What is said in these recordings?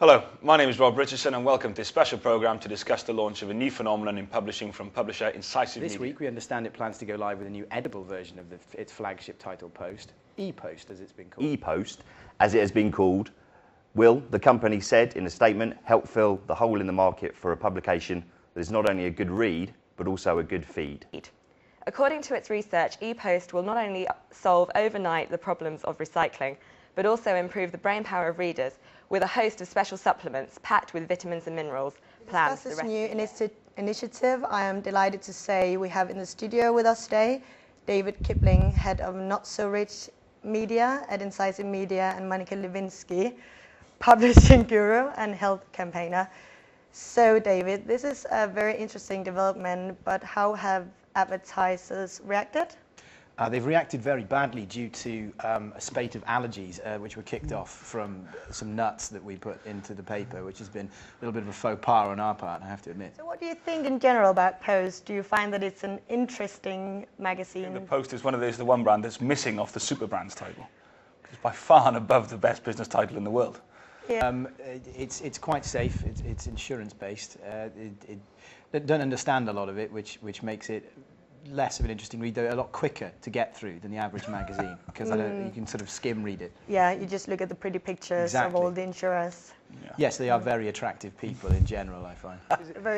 Hello, my name is Rob Richardson, and welcome to this special programme to discuss the launch of a new phenomenon in publishing from publisher Incisive This Media. week, we understand it plans to go live with a new edible version of the, its flagship title post, e-post as it's been called. e-post, as it has been called, will, the company said in a statement, help fill the hole in the market for a publication that is not only a good read, but also a good feed. According to its research, ePost will not only solve overnight the problems of recycling, but also improve the brain power of readers with a host of special supplements packed with vitamins and minerals planned for the rest new of the year. initi- initiative. I am delighted to say we have in the studio with us today David Kipling, head of Not So Rich Media at Incisive Media, and Monica Lewinsky, publishing guru and health campaigner. So, David, this is a very interesting development, but how have advertisers reacted? Uh, they've reacted very badly due to um, a spate of allergies uh, which were kicked off from some nuts that we put into the paper, which has been a little bit of a faux pas on our part, I have to admit. So, what do you think in general about Post? Do you find that it's an interesting magazine? The Post is one of those, the one brand that's missing off the super brands title. It's by far and above the best business title in the world. Yeah. Um, it- it's, it's quite safe, it's, it's insurance based. Uh, it, it, they don't understand a lot of it, which, which makes it less of an interesting read, though a lot quicker to get through than the average magazine, because I don't, you can sort of skim read it. Yeah, you just look at the pretty pictures of all the insurers. Yes, they are very attractive people in general, I find.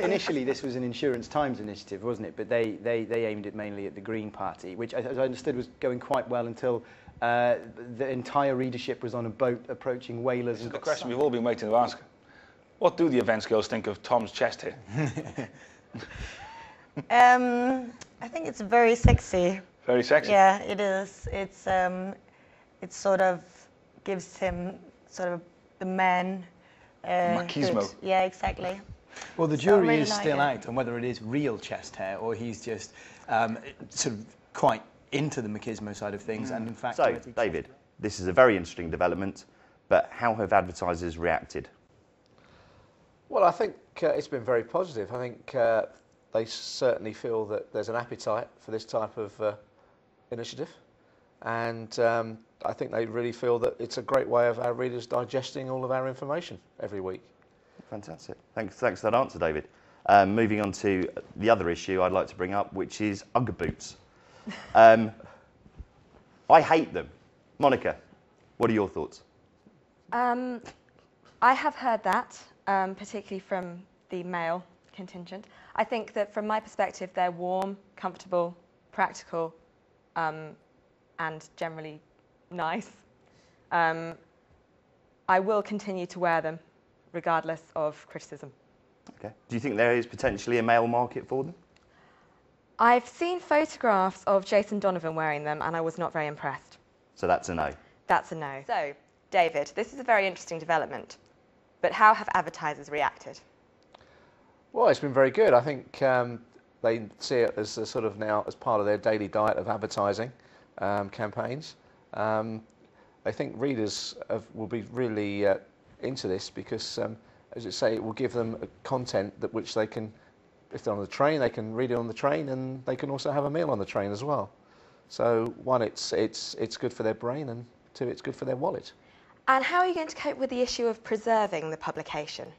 Initially, this was an Insurance Times initiative, wasn't it? But they, they, they aimed it mainly at the Green Party, which, as as I understood, was going quite well until uh, the entire readership was on a boat approaching whalers This is the got question we've all been waiting to ask. What do the events girls think of Tom's chest here? Um, I think it's very sexy. Very sexy. Yeah, it is. It's um, it sort of gives him sort of the man. Uh, Machismo. hood. Yeah, exactly. Well, the So jury really is like still it. out on whether it is real chest hair or he's just um, sort of quite into the machismo side of things, and in fact, So, David, this is a very interesting development, but how have advertisers reacted? Well, I think uh, it's been very positive. I think uh, they certainly feel that there's an appetite for this type of uh, initiative, and um, I think they really feel that it's a great way of our readers digesting all of our information every week. Fantastic. Thanks, thanks for that answer, David. Um, moving on to the other issue I'd like to bring up, which is Ugg boots. Um, I hate them. Monica, what are your thoughts? Um, I have heard that, um, particularly from the male contingent. I think that from my perspective, they're warm, comfortable, practical, um, and generally nice. Um, I will continue to wear them, regardless of criticism. Okay. Do you think there is potentially a male market for them? I've seen photographs of Jason Donovan wearing them, and I was not very impressed. So that's a no. That's a no. So, David, this is a very interesting development, but how have advertisers reacted? Well, it's been very good. I think um, they see it as a sort of now as part of their daily diet of advertising um, campaigns. Um, I think readers have, will be really uh, into this because, um, as you say, it will give them content that which they can, if they're on the train, they can read it on the train, and they can also have a meal on the train as well. So, one, it's it's it's good for their brain, and two, it's good for their wallet. And how are you going to cope with the issue of preserving the publication?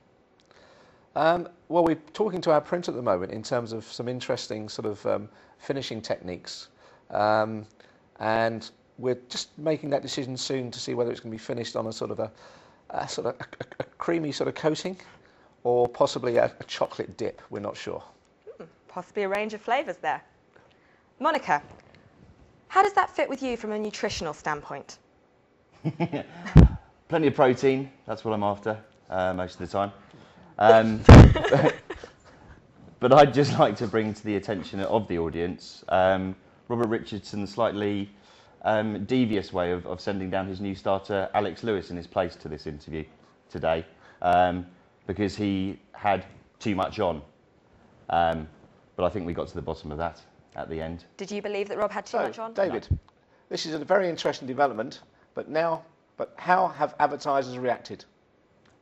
Um, well, we're talking to our print at the moment in terms of some interesting sort of um, finishing techniques. Um, and we're just making that decision soon to see whether it's going to be finished on a sort of a, a sort of a, a, a creamy sort of coating or possibly a, a chocolate dip. We're not sure. Possibly a range of flavours there. Monica, how does that fit with you from a nutritional standpoint? Plenty of protein, that's what I'm after uh, most of the time. Um, but I'd just like to bring to the attention of the audience um, Robert Richardson's slightly um, devious way of, of sending down his new starter, Alex Lewis, in his place to this interview today um, because he had too much on. Um, but I think we got to the bottom of that at the end. Did you believe that Rob had too So, much on? David, this is a very interesting development, but now, but how have advertisers reacted?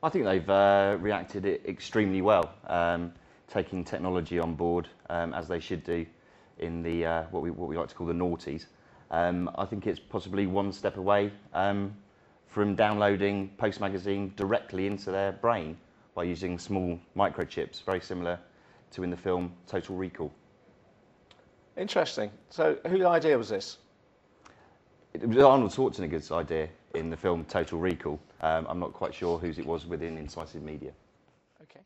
I think they've uh, reacted extremely well, um, taking technology on board um, as they should do in the uh, what we what we like to call the naughties. Um, I think it's possibly one step away um, from downloading Post magazine directly into their brain by using small microchips, very similar to in the film Total Recall. Interesting. So, whose idea was this? It was Arnold Schwarzenegger's idea in the film Total Recall. Um, I'm not quite sure whose it was within Incisive Media. Okay.